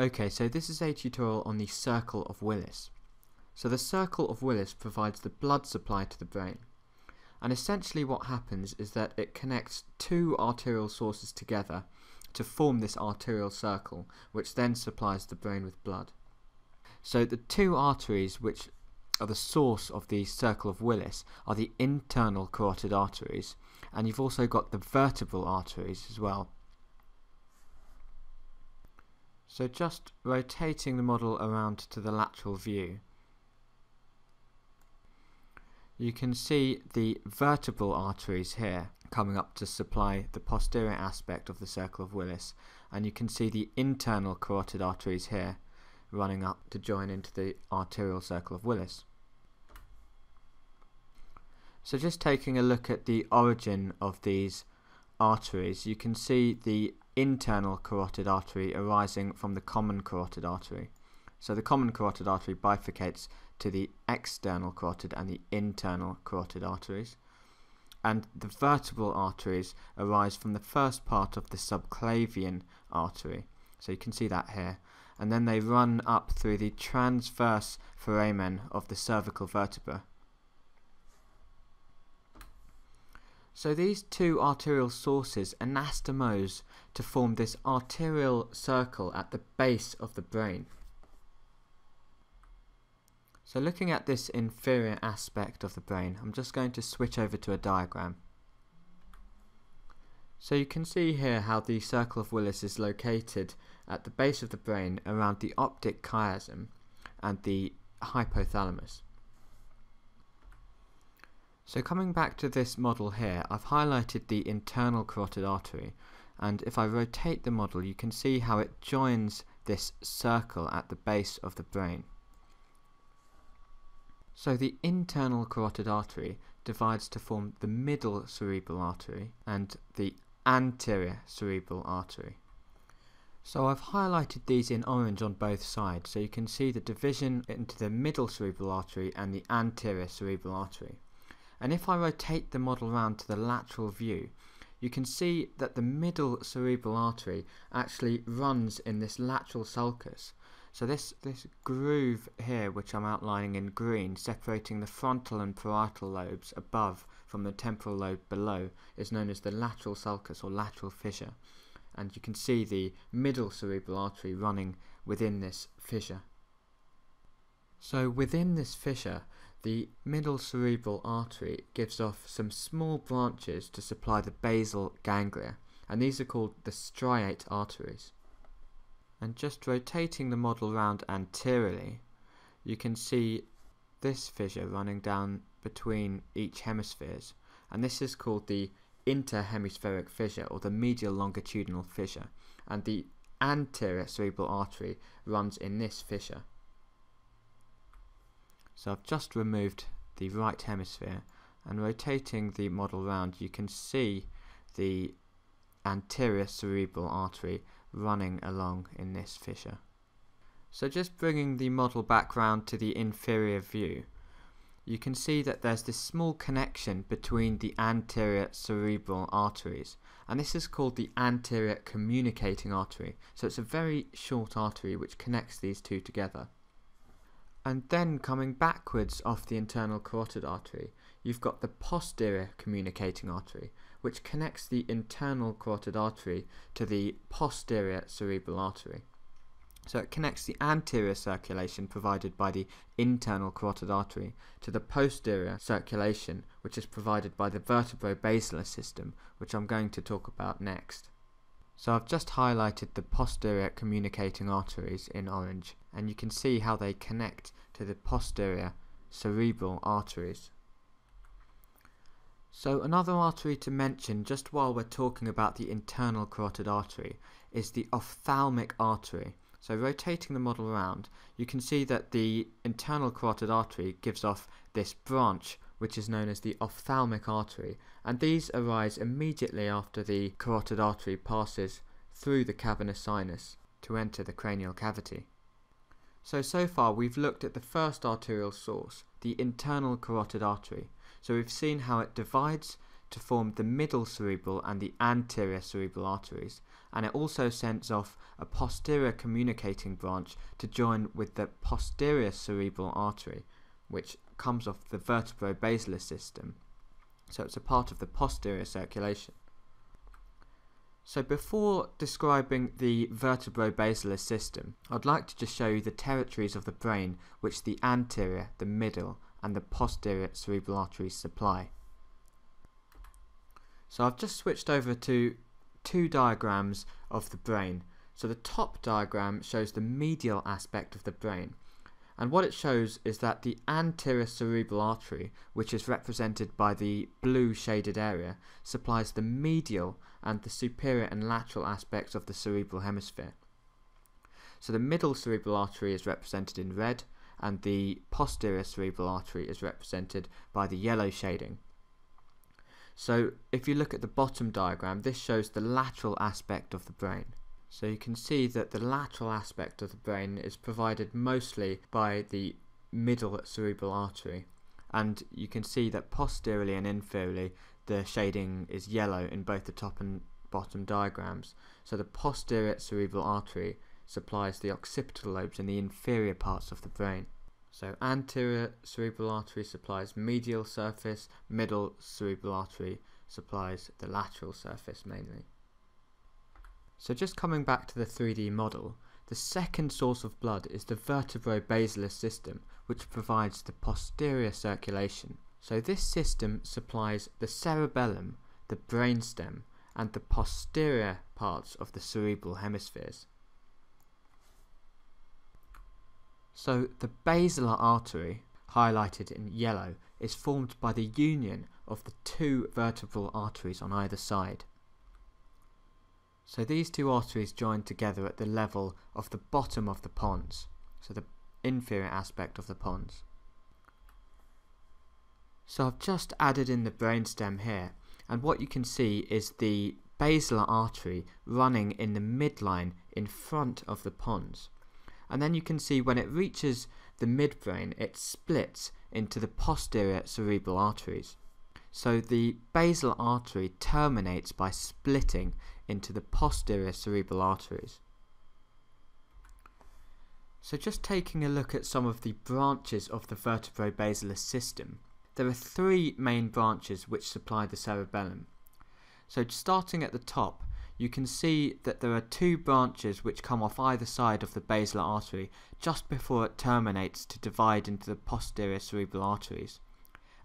Okay, so this is a tutorial on the circle of Willis. So the circle of Willis provides the blood supply to the brain. And essentially what happens is that it connects two arterial sources together to form this arterial circle, which then supplies the brain with blood. So the two arteries which are the source of the circle of Willis are the internal carotid arteries, and you've also got the vertebral arteries as well. So just rotating the model around to the lateral view, you can see the vertebral arteries here coming up to supply the posterior aspect of the circle of Willis and you can see the internal carotid arteries here running up to join into the arterial circle of Willis. So just taking a look at the origin of these arteries, you can see the internal carotid artery arising from the common carotid artery. So the common carotid artery bifurcates to the external carotid and the internal carotid arteries. And the vertebral arteries arise from the first part of the subclavian artery. So you can see that here. And then they run up through the transverse foramen of the cervical vertebra So these two arterial sources anastomose to form this arterial circle at the base of the brain. So looking at this inferior aspect of the brain, I'm just going to switch over to a diagram. So you can see here how the circle of Willis is located at the base of the brain around the optic chiasm and the hypothalamus. So coming back to this model here, I've highlighted the internal carotid artery and if I rotate the model you can see how it joins this circle at the base of the brain. So the internal carotid artery divides to form the middle cerebral artery and the anterior cerebral artery. So I've highlighted these in orange on both sides so you can see the division into the middle cerebral artery and the anterior cerebral artery. And if I rotate the model around to the lateral view, you can see that the middle cerebral artery actually runs in this lateral sulcus. So this, this groove here, which I'm outlining in green, separating the frontal and parietal lobes above from the temporal lobe below, is known as the lateral sulcus or lateral fissure. And you can see the middle cerebral artery running within this fissure. So within this fissure, the middle cerebral artery gives off some small branches to supply the basal ganglia, and these are called the striate arteries. And just rotating the model round anteriorly, you can see this fissure running down between each hemispheres, and this is called the interhemispheric fissure or the medial longitudinal fissure, and the anterior cerebral artery runs in this fissure. So I've just removed the right hemisphere and rotating the model round you can see the anterior cerebral artery running along in this fissure. So just bringing the model back round to the inferior view you can see that there's this small connection between the anterior cerebral arteries and this is called the anterior communicating artery so it's a very short artery which connects these two together and then coming backwards off the internal carotid artery, you've got the posterior communicating artery, which connects the internal carotid artery to the posterior cerebral artery. So it connects the anterior circulation provided by the internal carotid artery to the posterior circulation, which is provided by the vertebrobasilar system, which I'm going to talk about next. So I've just highlighted the posterior communicating arteries in orange and you can see how they connect to the posterior cerebral arteries. So another artery to mention just while we're talking about the internal carotid artery is the ophthalmic artery. So rotating the model around, you can see that the internal carotid artery gives off this branch which is known as the ophthalmic artery, and these arise immediately after the carotid artery passes through the cavernous sinus to enter the cranial cavity. So, so far we've looked at the first arterial source, the internal carotid artery. So we've seen how it divides to form the middle cerebral and the anterior cerebral arteries, and it also sends off a posterior communicating branch to join with the posterior cerebral artery, which comes off the vertebrobasilar system. So it's a part of the posterior circulation. So before describing the vertebrobasilar system, I'd like to just show you the territories of the brain which the anterior, the middle, and the posterior cerebral arteries supply. So I've just switched over to two diagrams of the brain. So the top diagram shows the medial aspect of the brain. And what it shows is that the anterior cerebral artery, which is represented by the blue shaded area, supplies the medial and the superior and lateral aspects of the cerebral hemisphere. So the middle cerebral artery is represented in red, and the posterior cerebral artery is represented by the yellow shading. So if you look at the bottom diagram, this shows the lateral aspect of the brain. So you can see that the lateral aspect of the brain is provided mostly by the middle cerebral artery. And you can see that posteriorly and inferiorly the shading is yellow in both the top and bottom diagrams. So the posterior cerebral artery supplies the occipital lobes in the inferior parts of the brain. So anterior cerebral artery supplies medial surface, middle cerebral artery supplies the lateral surface mainly. So just coming back to the 3D model, the second source of blood is the vertebrobasilar system, which provides the posterior circulation. So this system supplies the cerebellum, the brainstem, and the posterior parts of the cerebral hemispheres. So the basilar artery, highlighted in yellow, is formed by the union of the two vertebral arteries on either side. So these two arteries join together at the level of the bottom of the pons, so the inferior aspect of the pons. So I've just added in the brainstem here, and what you can see is the basilar artery running in the midline in front of the pons. And then you can see when it reaches the midbrain, it splits into the posterior cerebral arteries. So the basal artery terminates by splitting into the posterior cerebral arteries. So just taking a look at some of the branches of the vertebrobasilar system, there are three main branches which supply the cerebellum. So starting at the top, you can see that there are two branches which come off either side of the basilar artery just before it terminates to divide into the posterior cerebral arteries.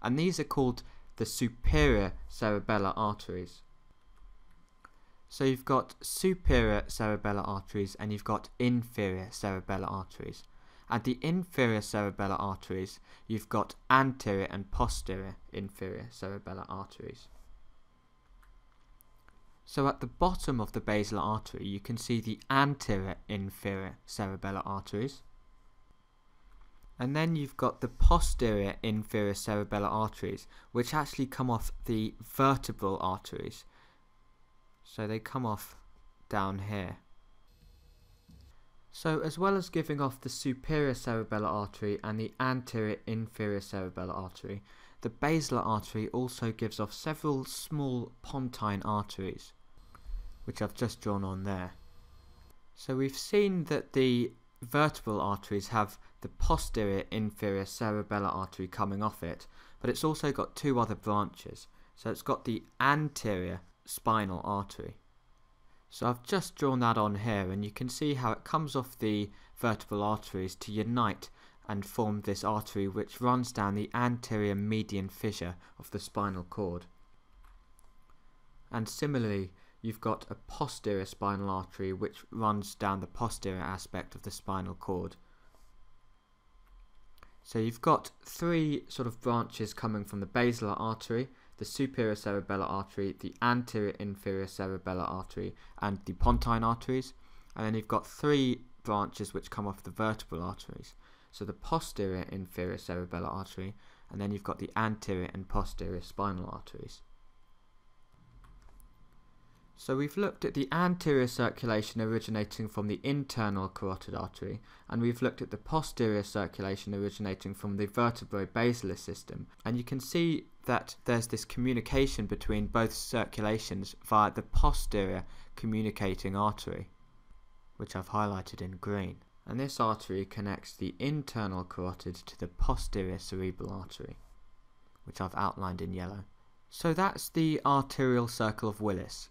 And these are called the superior cerebellar arteries. So you've got superior cerebellar arteries and you've got inferior cerebellar arteries. At the inferior cerebellar arteries, you've got anterior and posterior inferior cerebellar arteries. So at the bottom of the basilar artery, you can see the anterior inferior cerebellar arteries. And then you've got the posterior inferior cerebellar arteries, which actually come off the vertebral arteries. So they come off down here. So as well as giving off the superior cerebellar artery and the anterior inferior cerebellar artery, the basilar artery also gives off several small pontine arteries, which I've just drawn on there. So we've seen that the vertebral arteries have the posterior inferior cerebellar artery coming off it, but it's also got two other branches. So it's got the anterior spinal artery. So I've just drawn that on here and you can see how it comes off the vertebral arteries to unite and form this artery which runs down the anterior median fissure of the spinal cord. And similarly, you've got a posterior spinal artery which runs down the posterior aspect of the spinal cord. So you've got three sort of branches coming from the basilar artery, the superior cerebellar artery, the anterior inferior cerebellar artery, and the pontine arteries. And then you've got three branches which come off the vertebral arteries. So the posterior inferior cerebellar artery, and then you've got the anterior and posterior spinal arteries. So we've looked at the anterior circulation originating from the internal carotid artery, and we've looked at the posterior circulation originating from the vertebrobasilar system, and you can see that there's this communication between both circulations via the posterior communicating artery, which I've highlighted in green. And this artery connects the internal carotid to the posterior cerebral artery, which I've outlined in yellow. So that's the arterial circle of Willis.